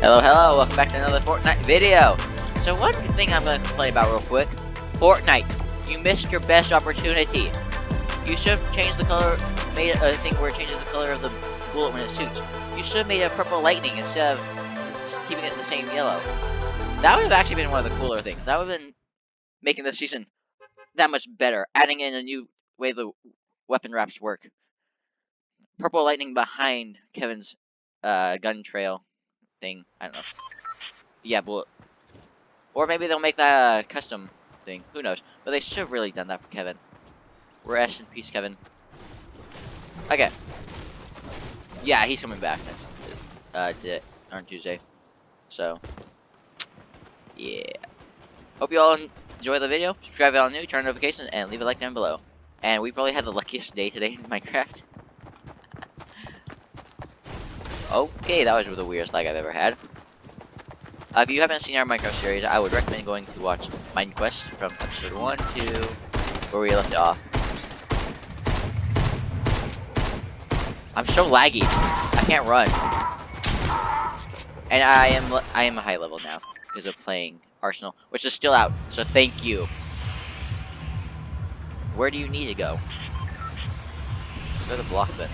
Hello, hello, welcome back to another Fortnite video. So one thing I'm gonna complain about real quick, Fortnite, you missed your best opportunity. You should have changed the color, made a thing where it changes the color of the bullet when it shoots. You should have made a purple lightning instead of keeping it the same yellow. That would have actually been one of the cooler things. That would have been making this season that much better, adding in a new way the weapon wraps work. Purple lightning behind Kevin's uh, gun trail thing. I don't know. Yeah, but or maybe they'll make that a custom thing. Who knows? But they should have really done that for Kevin. Rest in peace, Kevin. Okay. Yeah, he's coming back next uh on Tuesday. So yeah. Hope you all enjoy the video. Subscribe if you all new, turn on notifications, and leave a like down below. And we probably had the luckiest day today in Minecraft. Okay, that was the weirdest lag I've ever had. Uh, if you haven't seen our Minecraft series, I would recommend going to watch Quest from episode 1 to where we left off. I'm so laggy. I can't run. And I am I am a high level now because of playing Arsenal, which is still out. So thank you. Where do you need to go? Go to the block then.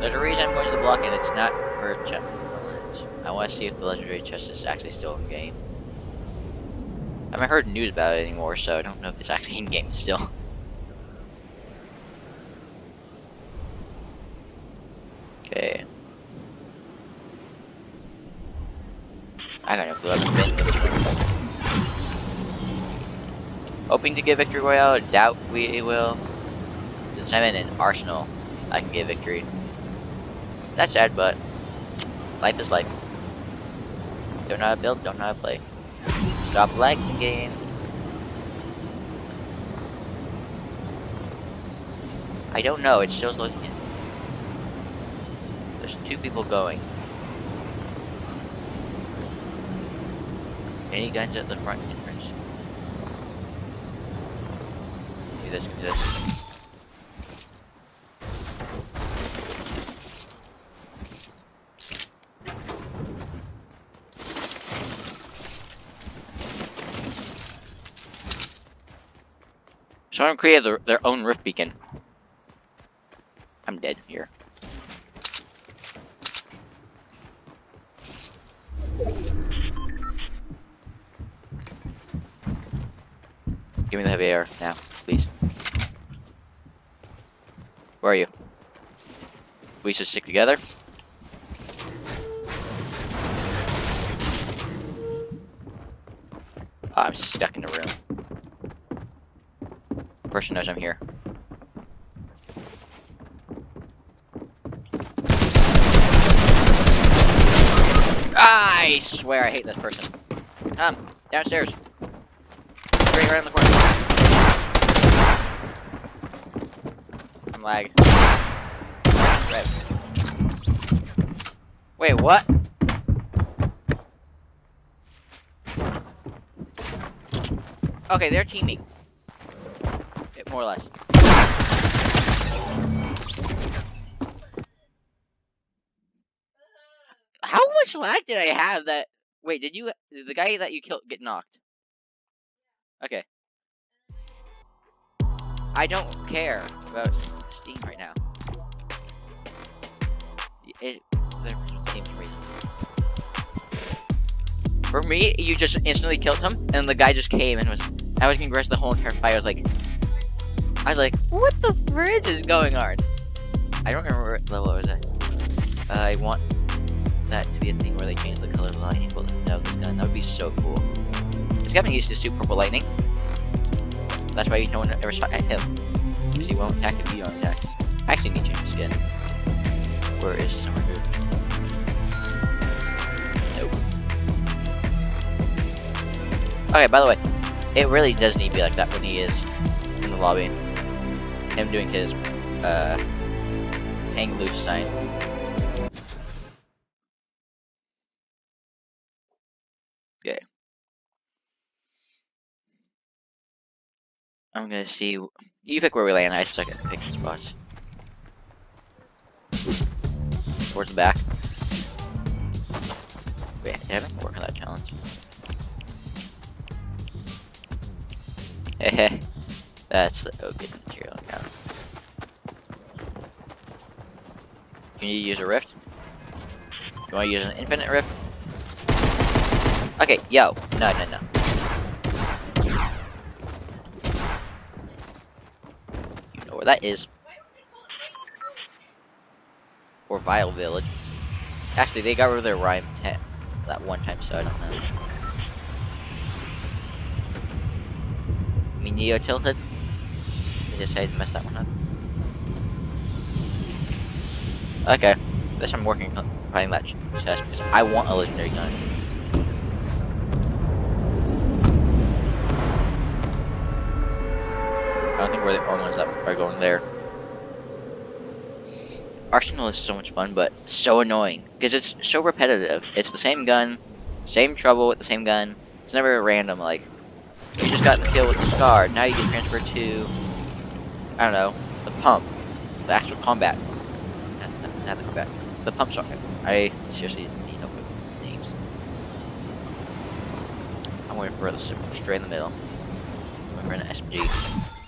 There's a reason I'm going to the block and it's not for chest. I want to see if the legendary chest is actually still in game. I haven't heard news about it anymore, so I don't know if it's actually in game still. Okay. I got no clue. Hoping to get Victory Royale, doubt we will. Since I'm in an Arsenal, I can get victory. That's sad, but life is life. Don't know how to build, don't know how to play. Stop lagging game. I don't know, it shows looking. There's two people going. Any guns at the front Do this, do this. Someone created their, their own rift beacon. I'm dead here. Give me the heavy air now, please. Where are you? We should stick together. Oh, I'm stuck in the room. Person knows I'm here. Ah, I swear I hate this person. Come, downstairs. Right around the corner. I'm lag. Right. Wait, what? Okay, they're teaming. More or less. How much lag did I have that... Wait, did you... Did the guy that you killed get knocked? Okay. I don't care about Steam right now. It... There's Steam's reason. For me, you just instantly killed him, and the guy just came and was... I was rest the whole entire fight. I was like... I was like, what the fridge is going on? I don't remember what level was at. Uh, I want that to be a thing where they change the color of the lightning bolt of this gun. That would be so cool. This guy used to shoot purple lightning. That's why no one ever shot at him. Because he won't attack if you don't attack. I actually need to change skin. Where is Summer Dude? Nope. Okay, by the way, it really does need to be like that when he is in the lobby. Him doing his, uh, hang loose sign. I'm gonna see. You pick where we land. I suck at picking spots. Towards the back. Wait, I haven't worked on that challenge. Hehe. That's a good material. Yeah. You need to use a rift? You want to use an infinite rift? Okay, yo. No, no, no. You know where that is. Or Vile Village. Actually, they got rid of their rhyme that one time, so I don't know. I mean, Neo tilted. They decided to mess that one up. Okay, this I'm working on finding that chest because I want a legendary gun. That are going there. Arsenal is so much fun, but so annoying because it's so repetitive. It's the same gun, same trouble with the same gun. It's never random. Like you just got the kill with the scar. Now you get transferred to I don't know the pump, the actual combat. Not, not the combat, the pump shotgun. I seriously need help with names. I'm waiting for the straight in the middle. I'm for an SMG.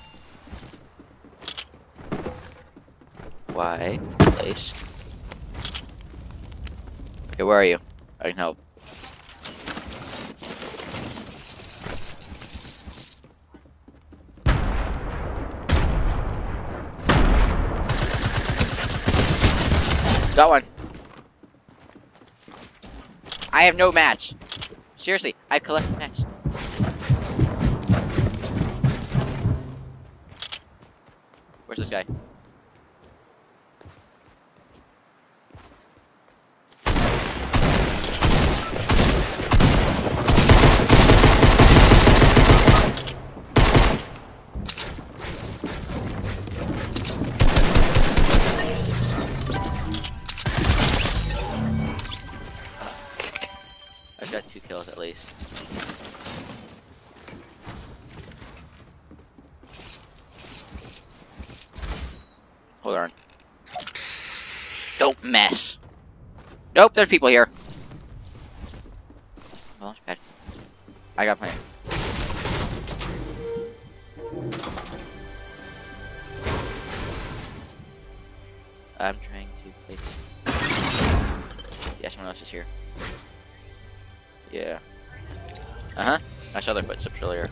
Why? Place. Okay, where are you? I can help. Got one. I have no match. Seriously, I collect mats. Where's this guy? Mess. Nope, there's people here. Launch pad. I got plan. I'm trying to place. Yeah, someone else is here. Yeah. Uh huh. I saw their footsteps earlier.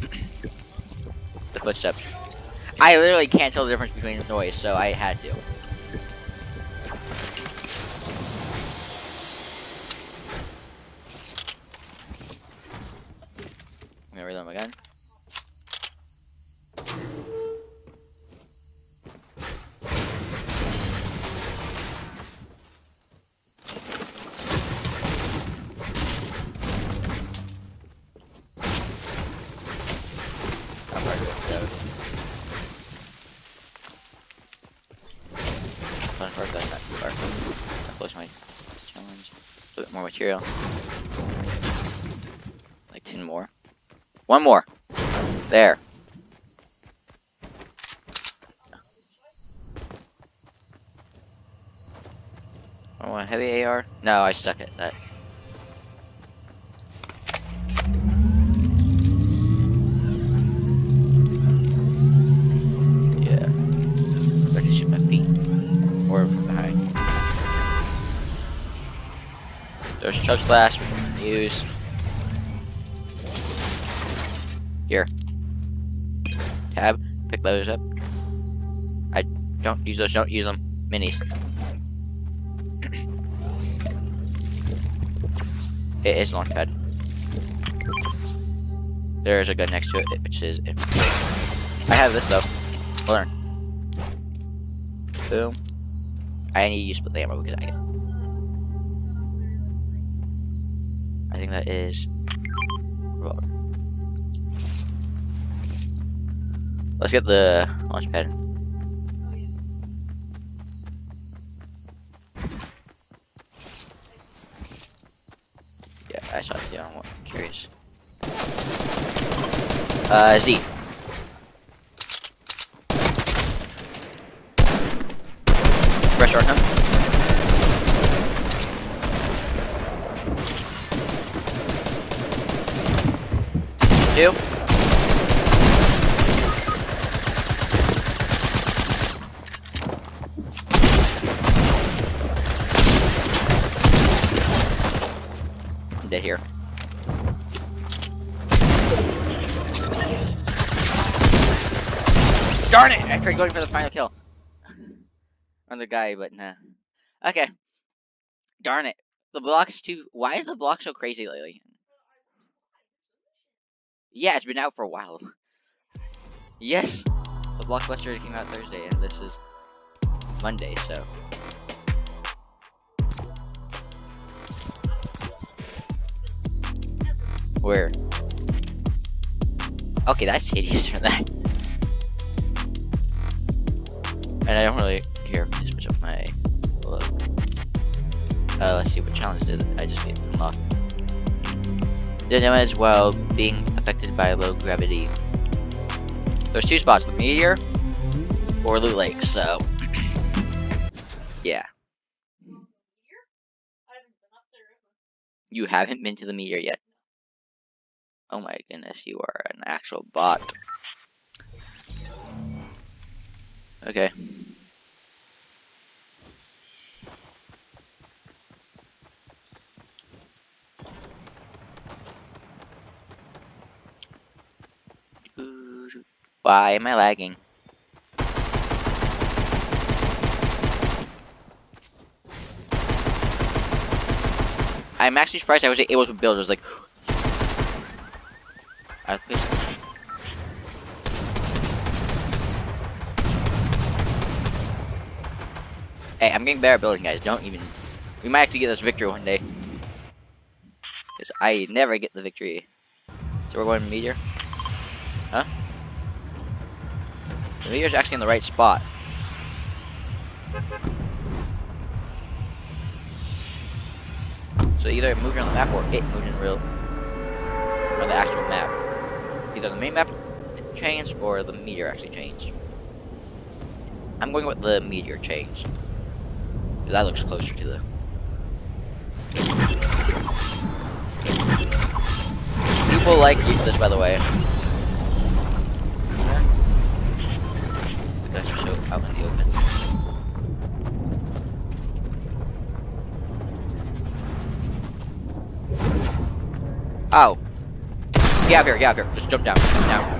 the footsteps. I literally can't tell the difference between the noise, so I had to. I'm gonna reload my gun. material. Like 10 more. One more. There. Oh, I want heavy AR? No, I suck at that. Yeah. I can shoot my feet. Or from behind. There's chug splash we can use. Pick those up. I don't use those, don't use them. Minis. it is launch pad. There's a gun next to it, which is... I have this though. On. Boom. I need to use the ammo because I can. I think that is wrong. Let's get the launch pad. Yeah. I saw it. Yeah, I'm curious. Uh, Z. Fresh on huh? Two. Darn it! I tried going for the final kill. On the guy, but nah. Okay. Darn it. The block's too... Why is the block so crazy lately? Yeah, it's been out for a while. yes! The Blockbuster came out Thursday, and this is Monday, so... Where? Okay, that's hideous for that. And I don't really care if this much of my look. Uh, let's see what challenge did I just get unlocked. The damage while being affected by low gravity. There's two spots, the meteor or Loot Lake, so yeah. You haven't been to the meteor yet. Oh my goodness, you are an actual bot. Okay. Why am I lagging? I'm actually surprised I was able to build. I was like, I Hey, I'm getting better at building, guys. Don't even. We might actually get this victory one day. Because I never get the victory. So we're going to meteor? Huh? The meteor's actually in the right spot. So either it moved on the map or it moved in real Or the actual map. Either the main map changed or the meteor actually changed. I'm going with the meteor change. That looks closer to the People like this by the way. The guys are so out in the open. Oh. Get out here, get out here. Just jump down. Down.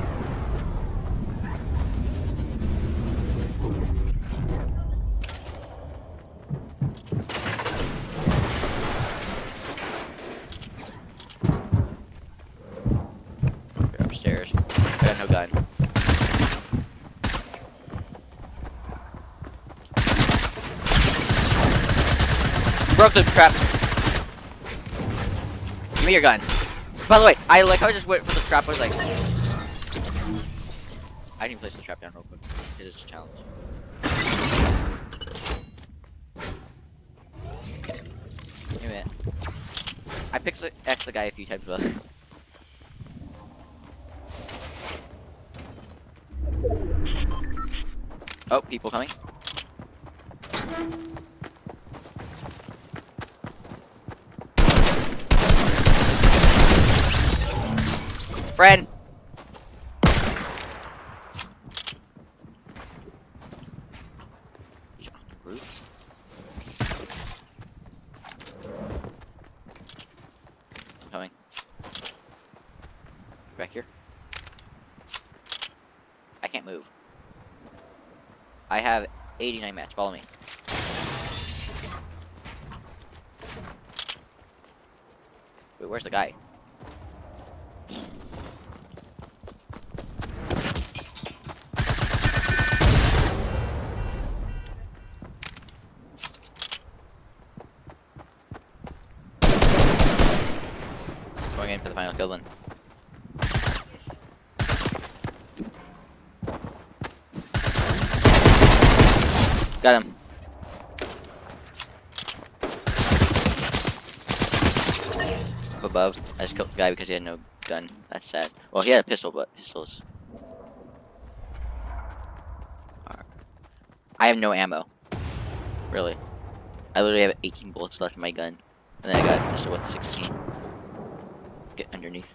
upstairs. I got no gun. Broke the trap. Give me your gun. By the way, I like how I just went for the trap. I was like, I to place the trap down real quick. It is a challenge. Wait. I picked X the guy a few times, but. Oh, people coming. Friend! Coming. Back here. I can't move. I have 89 match. Follow me. Wait, where's the guy? Final kill then. Got him. Up above. I just killed the guy because he had no gun. That's sad. Well, he had a pistol, but pistols. I have no ammo. Really. I literally have 18 bullets left in my gun. And then I got a pistol with 16. Get underneath.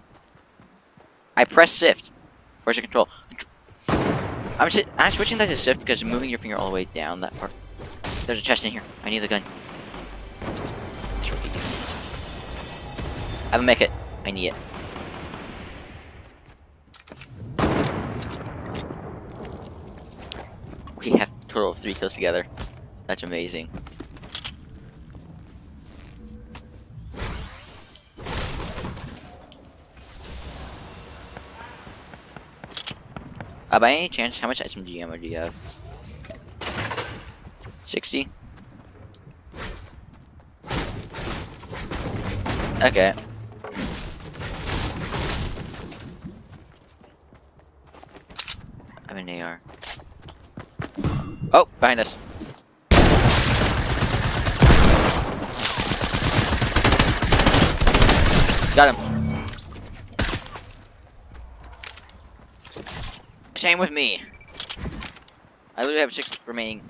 I press shift. Where's the control? I'm I'm switching that to shift because moving your finger all the way down that part. There's a chest in here. I need the gun. I have a mech it. I need it. We have total of three kills together. That's amazing. Uh, by any chance, how much SMG ammo do you have? 60? Okay. I'm an AR. Oh, behind us. Got him. Same with me. I literally have six remaining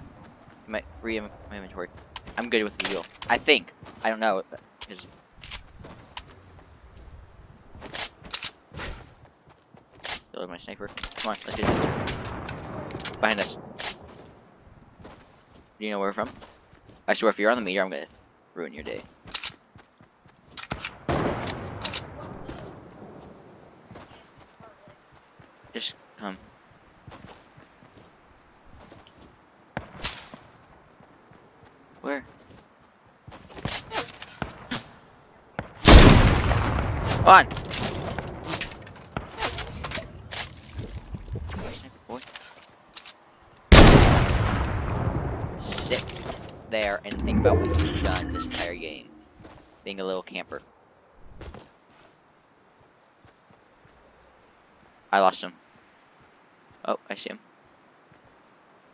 in my free in my inventory. I'm good with the wheel. I think. I don't know. Cause my sniper. Come on, let's get it. Behind us. Do you know where we're from? I swear if you're on the meter, I'm gonna ruin your day. Just come. Where? On! Sit there and think about what you've done this entire game. Being a little camper. I lost him. Oh, I see him.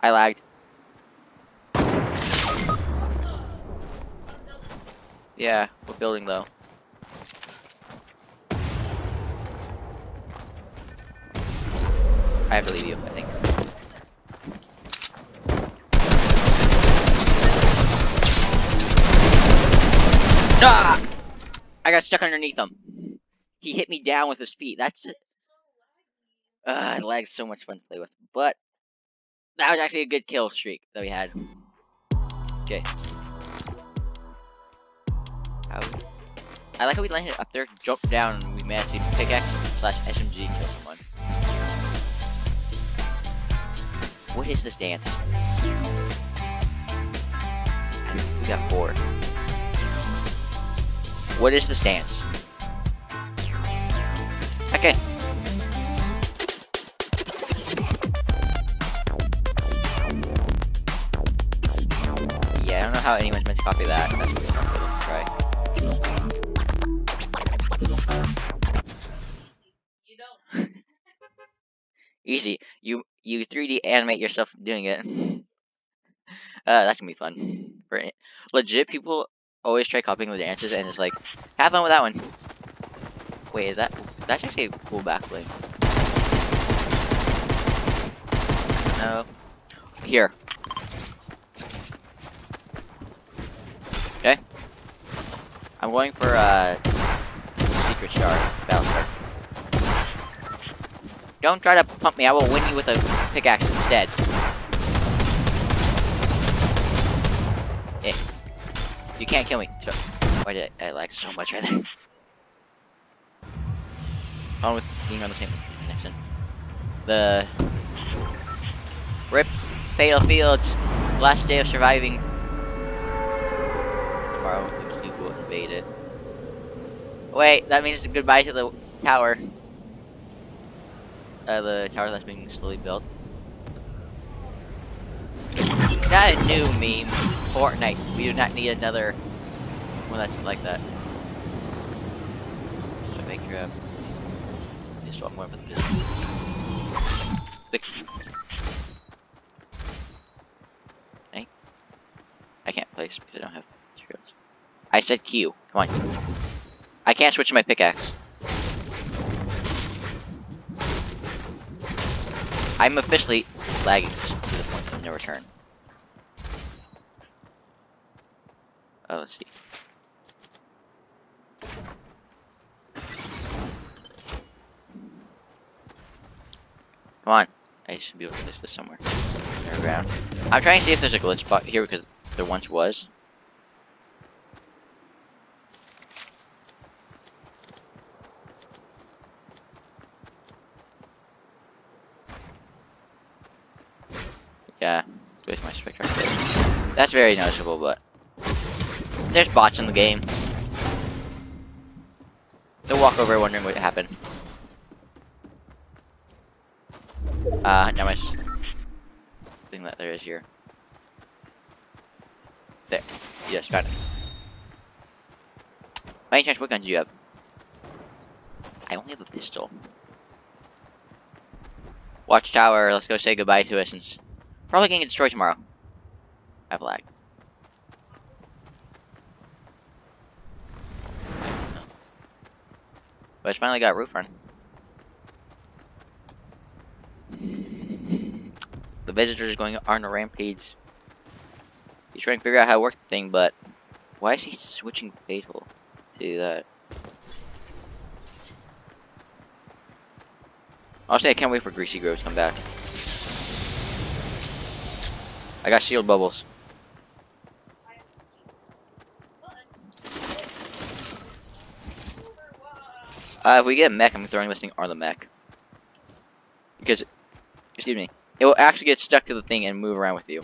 I lagged. Yeah, what building though? I leave you, I think. Ah! I got stuck underneath him. He hit me down with his feet. That's it. Uh, lags so much fun to play with. But that was actually a good kill streak that we had. Okay. How I like how we landed up there, jumped down, and we managed to pickaxe slash SMG kill someone. What is this dance? We got four. What is this dance? Okay. Yeah, I don't know how anyone's meant to copy that. 3D animate yourself doing it. Uh, that's gonna be fun. For legit, people always try copying the dances, and it's like, have fun with that one. Wait, is that that's actually a cool backbling? No. Here. Okay. I'm going for uh secret star, battle. Don't try to pump me. I will win you with a pickaxe instead. Eh. You can't kill me. So, why did I, I lag so much right there? On with being on the same connection. The Rip Fatal Fields. Last day of surviving. Tomorrow the cube will invade it. Wait, that means goodbye to the tower. Uh, the tower that's being slowly built. Not a new meme. Fortnite. We do not need another one that's like that. So make your uh, this one more for the. Hey, I can't place because I don't have materials. I said Q. Come on. I can't switch my pickaxe. I'm officially lagging to the point of no return. Oh, let's see. Come on. I should be able to place this somewhere. Underground. I'm trying to see if there's a glitch spot here because there once was. Yeah, waste my spectrum. That's very noticeable, but there's bots in the game. They'll walk over wondering what happened. Uh, not much thing that there is here. There. Yes, found it. By any chance, what guns do you have? I only have a pistol. Watchtower, let's go say goodbye to it since probably gonna get destroyed tomorrow. I have lag. I. But it's finally got roof run. The visitor's going on a rampage. He's trying to figure out how to work the thing, but why is he switching fatal to that? Honestly, I can't wait for Greasy Grove to come back. I got shield bubbles. Uh, if we get a mech, I'm throwing this thing on the mech. Because, excuse me, it will actually get stuck to the thing and move around with you.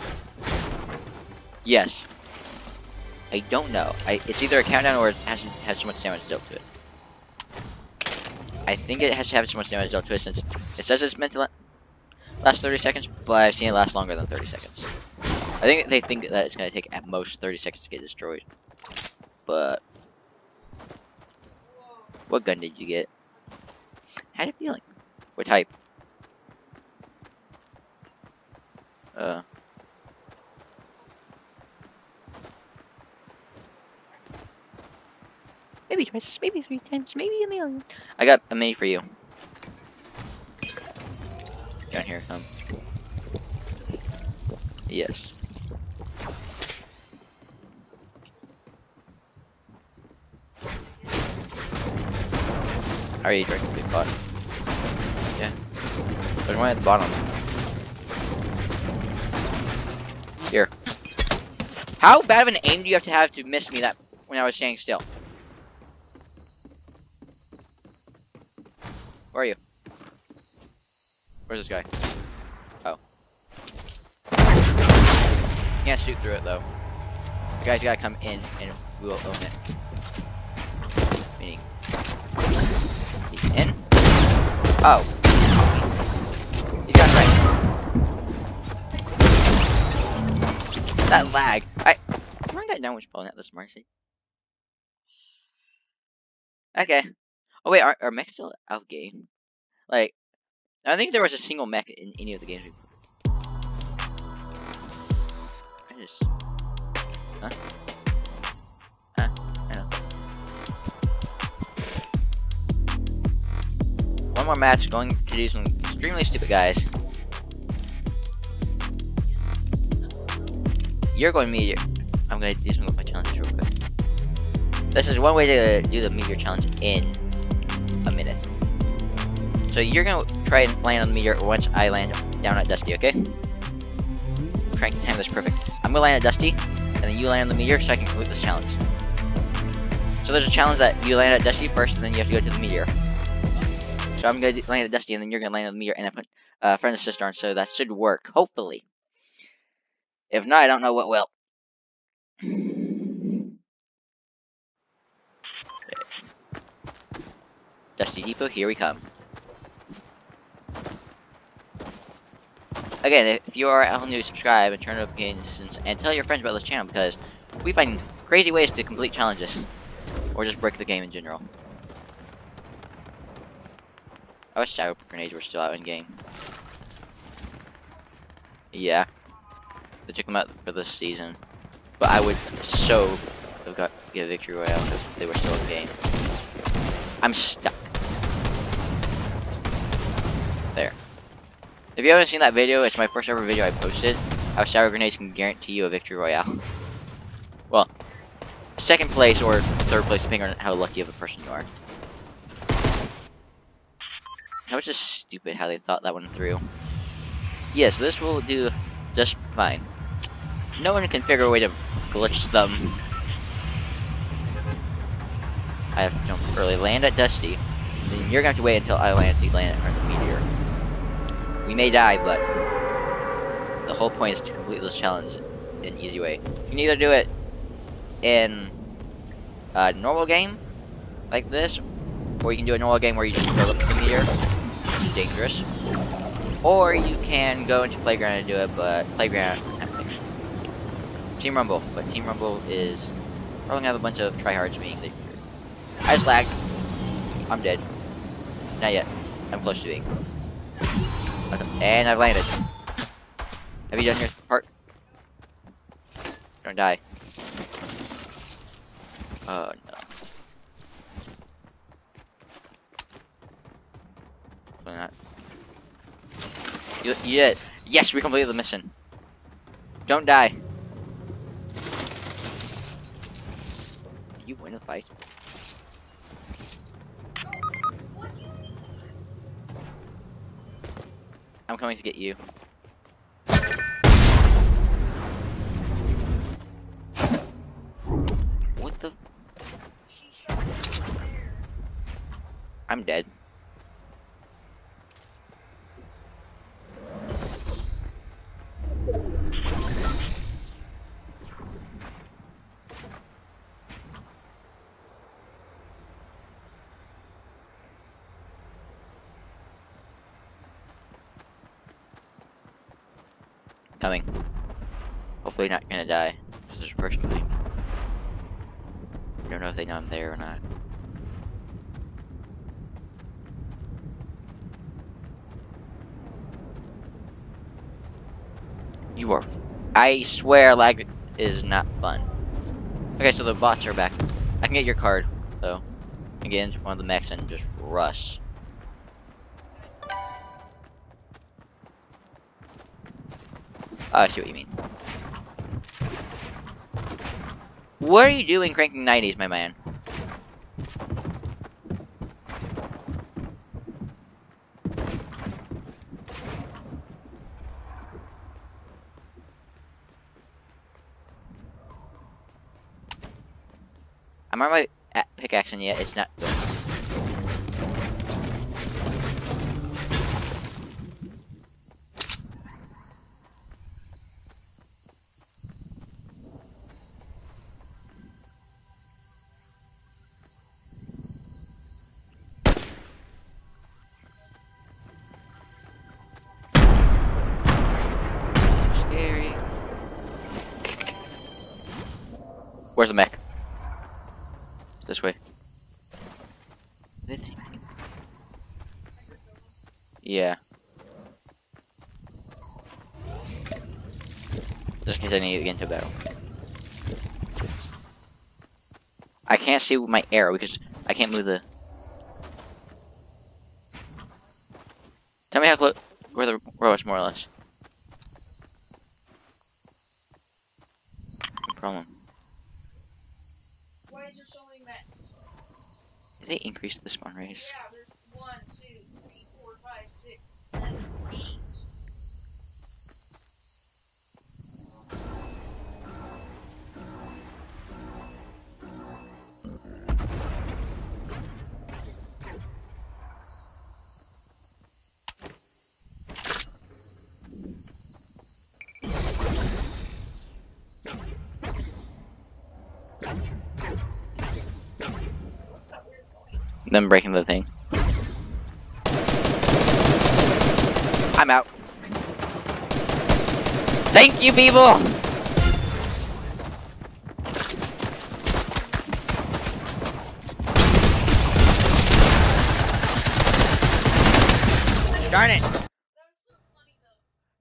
Yes. I don't know. I, it's either a countdown or it hasn't has so much damage dealt to it. I think it has to have so much damage dealt to it since it says it's meant to last 30 seconds, but I've seen it last longer than 30 seconds. I think they think that it's going to take at most 30 seconds to get destroyed. But... What gun did you get? Had a feeling. What type? Uh... Maybe twice, maybe three times, maybe a million. I got a mini for you. Down here, come. Yes. How are you drinking big? Yeah. There's one at the bottom. Here. How bad of an aim do you have to have to miss me that when I was standing still? Where are you? Where's this guy? Oh. Can't shoot through it though. The guy's gotta come in and we will own it. Meaning. He's in? Oh. He's got right. That lag. I run that down which bone at this mercy. Okay. Oh wait, are, are mechs still out game? Like, I don't think there was a single mech in any of the games. I just, huh? Huh? I know. One more match, going to do some extremely stupid guys. You're going meteor. I'm gonna do some of my challenges real quick. This is one way to do the meteor challenge in a minute. So you're gonna try and land on the meteor once I land down at Dusty, okay? I'm trying to time this perfect. I'm gonna land at Dusty, and then you land on the meteor so I can complete this challenge. So there's a challenge that you land at Dusty first, and then you have to go to the meteor. So I'm gonna land at Dusty, and then you're gonna land on the meteor, and I put uh, friend and sister on, so that should work, hopefully. If not, I don't know what will. Dusty Depot, here we come. Again, if you are all new, subscribe and turn on notifications and tell your friends about this channel because we find crazy ways to complete challenges. Or just break the game in general. I wish cyber grenades were still out in game. Yeah. They took them out for this season. But I would so have got get a victory royale if they were still in game. I'm stuck. If you haven't seen that video, it's my first ever video I posted. How shower grenades can guarantee you a victory royale. well, second place or third place, depending on how lucky of a person you are. That was just stupid how they thought that one through. Yes, this will do just fine. No one can figure a way to glitch them. I have to jump early. Land at Dusty. Then you're gonna have to wait until I land to land at the meteor. We may die, but the whole point is to complete this challenge in an easy way. You can either do it in a normal game, like this, or you can do a normal game where you just build up the meteor. It's dangerous. Or you can go into Playground and do it, but Playground. Team Rumble, but Team Rumble is probably gonna have a bunch of tryhards being the I just lagged. I'm dead. Not yet. I'm close to being. And I've landed. Have you done your part? Don't die. Oh no. Hopefully not. You, you did. Yes, we completed the mission. Don't die. Did you win the fight? I'm coming to get you. What the? I'm dead. Coming. Hopefully not gonna die. Because there's a person behind me. I don't know if they know I'm there or not. You are. I swear, lag is not fun. Okay, so the bots are back. I can get your card, though. Into one of the mechs and just rush. Oh, I see what you mean. What are you doing cranking 90s, my man? I'm on my pickaxe and yet it's not good. Just continue to get into battle. I can't see my arrow because I can't move the. Tell me how close where the row is more or less. Them breaking the thing. I'm out. Thank you, people! Darn it! That was so funny.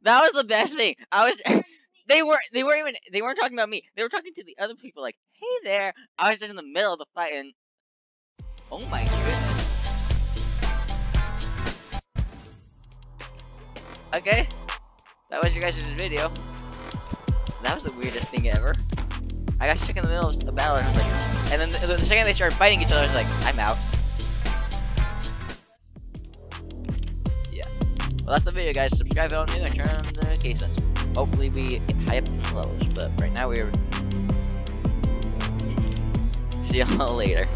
That was the best thing. I was. Trying to sneak They weren't. They weren't even. They weren't talking about me. They were talking to the other people. Like, hey there. I was just in the middle of the fight, and oh my goodness. Okay, that was your guys' video. That was the weirdest thing ever. I got stuck in the middle of the battle, and I was like, and then the, the second they started fighting each other, I was like, I'm out. Yeah. Well, that's the video, guys. Subscribe if you're new and turn on the notifications. Hopefully, we get high up in the levels. But right now, we're. See y'all later.